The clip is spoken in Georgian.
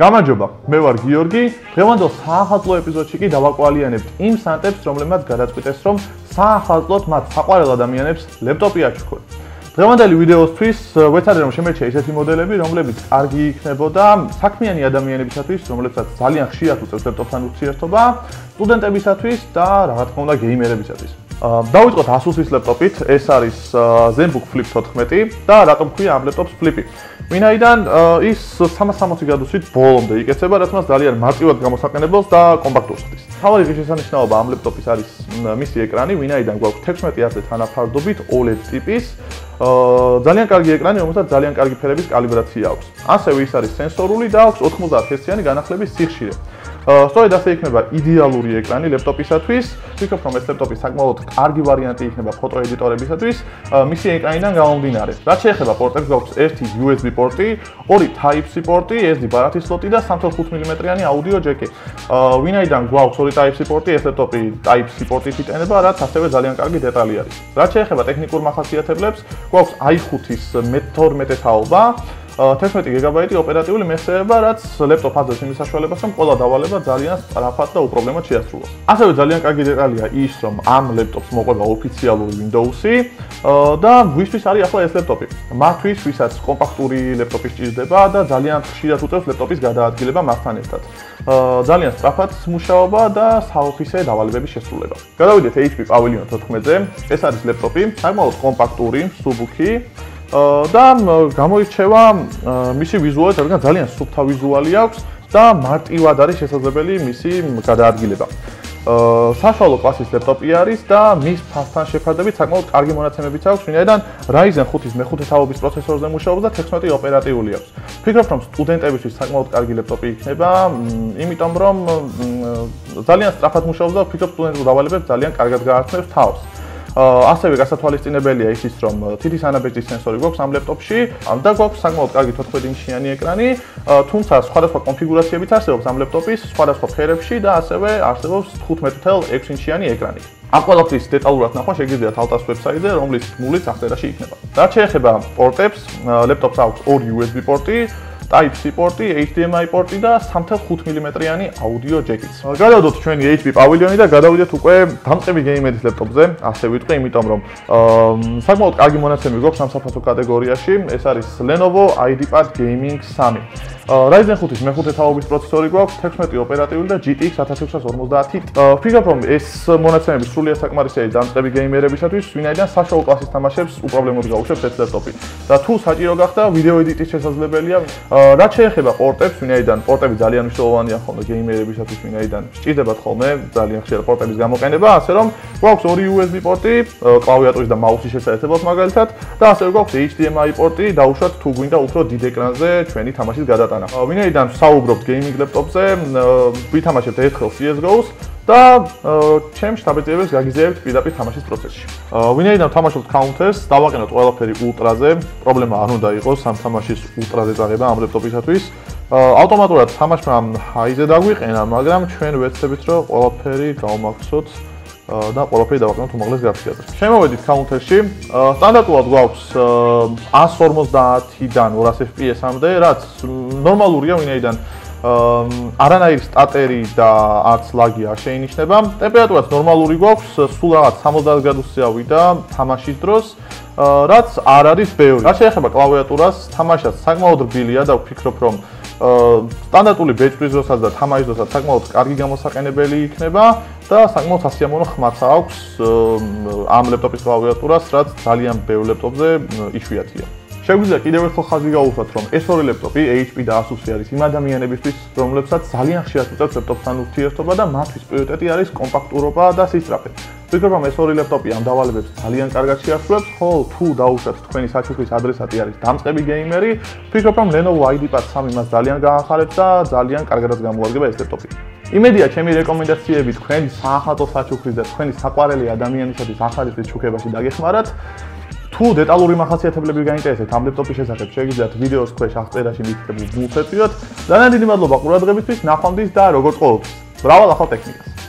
გამარჯობა, მე ვარ გიორგი. დღევანდელ საახალწლო ეპიზოდში კი დავაკვალიანებთ იმ სანტებს, რომლებმაც გადაწყვიტეს, რომ საახალწლოდ მათ საყვარელ ადამიანებს ლეპტოპი აჩუქონ. დღევანდელი ვიდეოსთვის ვეცადე რომ შემერჩია ესეთი მოდელები, რომლებიც კარგი იქნებოდა საქმიანი ადამიანებისათვის, რომლებსაც ძალიან ხშირად უწევს ლეპტოპთან ურთიერთობა, სტუდენტებისათვის და რა თქმა უნდა გეიმერებისათვის. დავიწყოთ Asus-ის ლეპტოპით, ეს არის ZenBook Flip 14 და რატომ ქვია ამ ლეპტოპს Flip-ი? ვინაიდან ის 360 გრადუსით ბოლომდე იკეცება, რაც მას ძალიან მარტივად გამოსაყენებელს და კომპაქტურს ხდის. თავი ღირსშესანიშნაობა ამ ლეპტოპის არის მისი ეკრანი, ვინაიდან გვაქვს 16 Hz თანაფარდობით OLED ტიპის ძალიან კარგი ეკრანი, რომელსაც ძალიან კარგი ფერების კალიბრაცია აქვს. ასევე ის არის სენსორული და აქვს 90 Hz-იანი განახლების სიხშირე. სწორედ ასე იქნება იდეალური ეკრანი ლეპტოპისათვის. ვფიქრობ, რომ ეს ლეპტოპი საკმაოდ კარგი ვარიანტი იქნება ფოტოედიტორებისათვის, მისი ეკრანიდან გამომდინარე. რაც შეეხება პორტებს, გვაქვს ერთი USB პორტი, ორი Type-C პორტი, SD ბარათის სლოტი და 3.5 მმ-იანი აუდიო ჯეკი. ვინაიდან გვაქვს ორი Type-C პორტი, ეს ლეპტოპი Type-C პორტით იტანება, რაც ასევე ძალიან კარგი დეტალი არის. რაც შეეხება ტექნიკურ მახასიათებლებს, გვაქვს i5-ის მე-12 თაობა, 11 გიგაბაიტი ოპერატიული მეხსიერება, რაც ლეპტოპ აძლევს იმის საშუალებას, რომ ყველა დავალება ძალიან სწრაფად და უპრობლემოდ შეასრულოს. ასევე ძალიან კარგი დეტალია ის, რომ ამ ლეპტოპს მოყვება ოფიციალური Windows-ი და ვისთვის არის ახლა ეს ლეპტოპი. მათთვის, ვისაც კომპაქტური ლეპტოპი სჭირდება და ძალიან ხშირად უწევს ლეპტოპის გადაადგილება მასთან ერთად. ძალიან სწრაფად მუშაობა და საოფისე დავალებების შესრულება. გადავიდეთ HP Pavilion 14-ზე. ეს არის ლეპტოპი, საკმაოდ კომპაქტური, სუბუქი. და გამოირჩევა მისი ვიზუალით, რადგან ძალიან სუფთა ვიზუალი აქვს და მარტივად არის შესაძლებელი მისი გადაადგილება. აა საშუალო კლასის ლეპტოპი არის და მის ფასთან შეფარდებით საკმაოდ კარგი მონაცემებიც აქვს, ვინაიდან Ryzen 5-ის მეხუთე თაობის პროცესორზე მუშაობს და 16 ოპერატიული აქვს. ფიქრობ, რომ სტუდენტებისთვის საკმაოდ კარგი ლეპტოპი იქნება, იმიტომ რომ ძალიან სწრაფად მუშაობს და ფიქრობ სტუდენტურ დავალებებს ძალიან კარგად გაართმევს თავს. ასევე გასათვალისწინებელია ის ის რომ თითის ანაბეჭდის სენსორი გვაქვს ამ ლეპტოპში და გვაქვს საკმაოდ კარგი 14 ინჩიანი ეკრანი თუმცა სხვადასხვა კონფიგურაციებით არსებობს ამ ლეპტოპის სხვადასხვა ფერებში და ასევე არსებობს 15.6 ინჩიანი ეკრანი. ამ ყველაფრის დეტალურად ნახვა შეგიძლიათ ალტას ვებსაიტზე რომლის მულიც ახტერაში იქნება. რაც შეეხება პორტებს ლეპტოპს აქვს ორი USB პორტი Type-C პორტი, HDMI პორტი და 3.5 მმ-იანი აუდიო ჯეკიც. გადავდოთ ჩვენი HP Pavilion-ი და გადავიდეთ უკვე დამწყები გეიმერის ლეპტოპზე, ასე ვიტყვი, იმიტომ რომ საკმაოდ კარგი მონაცემები გვაქვს ამ საფასო კატეგორიაში. ეს არის Lenovo IdeaPad Gaming 3. Ryzen 5-ის მეხუთე თაობის პროცესორი გვაქვს, 16 ოპერატიული და GTX 1650. ფიქრობ რომ ეს მონაცემები სრულიად საკმარისია დამწყები გეიმერებისათვის, ვინაიდან საშუალო კლასის თამაშებს უპრობლემოდ გაუშვებს ეს ლეპტოპი. და თუ საჭირო გახდა ვიდეო ედიტის შესაძლებელია, რაც შეეხება პორტებს, ვინაიდან პორტები ძალიან მნიშვნელოვანია ხოლმე გეიმერებისათვის, ვინაიდან სჭირდებათ ხოლმე ძალიან ხშირად პორტების გამოყენება, ასე რომ გვაქვს ორი USB პორტი, კლავიატურის და მაუსის შესაძლებლად მაგალითად და ასევე გვაქვს HDMI პორტი, დაუშვათ თუ გვინდა უფრო დიდ ეკრანზე ჩვენი თამაშის გადატანა. ვინაიდან საუბრობთ გეიმინგ ლეპტოპზე, ვითამაშებთ ერთხელ CS:GO-ს და ჩემ შტაბეჭერებს გაგიზიარებთ პირდაპირ თამაშის პროცესში. ვინაიდან თამაშობთ Counter-ს, დავაყენოთ ყველაფერი ულტრაზე, პრობლემა არ უნდა იყოს ამ თამაშის ულტრაზე წაღება ამ ლეპტოპისათვის. ავტომატურად თამაშმა high-ზე დაგვიყენა, მაგრამ ჩვენ ვეცდებით რომ ყველაფერი გავმახსოვთ და ყველაფერი დავაყენოთ უმაღლეს გრაფიკაზე. შემოვედით counter-ში. სტანდარტულად გვაქვს 150-დან 200 FPS-მდე, რაც ნორმალურია, ვინაიდან არანაირი სტატერი და არც ლაგი არ შეინიშნება. ტემპერატურაც ნორმალური გვაქვს, სულ რაღაც 70 გრადუსიავი და თამაშის დროს რაც არ არის ბევრი. რა შეეხება კლავიატურას, თამაშად საკმაოდ რბილია და ვფიქრობ, რომ სტანდარტული ბეჭდვის დროსაც და თამაშის დროსაც საკმაოდ კარგი გამოსაყენებელი იქნება და საკმაოდ სასიამოვნო ხმაც აქვს ამ ლეპტოპის კლავიატურას, რაც ძალიან ბევრ ლეპტოპზე იშვიათია. შეგვიძლია კიდევ ერთხელ ხაზი გაუშვათ, რომ ეს ორი ლეპტოპი HP და Asus-ი არის იმ ადამიანებისთვის, რომლებსაც ძალიან ხშირად უწევს ლეპტოპთან ურთიერთობა და მათთვის პრიორიტეტი არის კომპაქტურობა და სისწრაფე. ვფიქრობ, რომ ეს ორი ლეპტოპი ამ დავალებებს ძალიან კარგად შეასრულებს, ხო, თუ დაუშვათ თქვენი საჩუქრის ადრესატი არის დამწყები გეიმერი, ვფიქრობ, რომ Lenovo IdeaPad 3 მას ძალიან გაახარებს და ძალიან კარგადაც გამოარგება ეს ლეპტოპი. იმედია, ჩემი რეკომენდაციები თქვენი საახალწლო საჩუქრის და თქვენი საყვარელი ადამიანისათვის ახალ ჩუქებაში დაგეხმარათ. თუ დეტალური მახასიათებლები გაინტერესებთ ამ ლეპტოპის შესახებ, შეგიძლიათ ვიდეოს ქვეშ აღწერაში მითითებულ გულს ეწვიოთ. ძალიან დიდი მადლობა ყურადღებისთვის, ნახვამდის და როგორც ყოველთვის, ბრავალ ახალ ტექნიკას.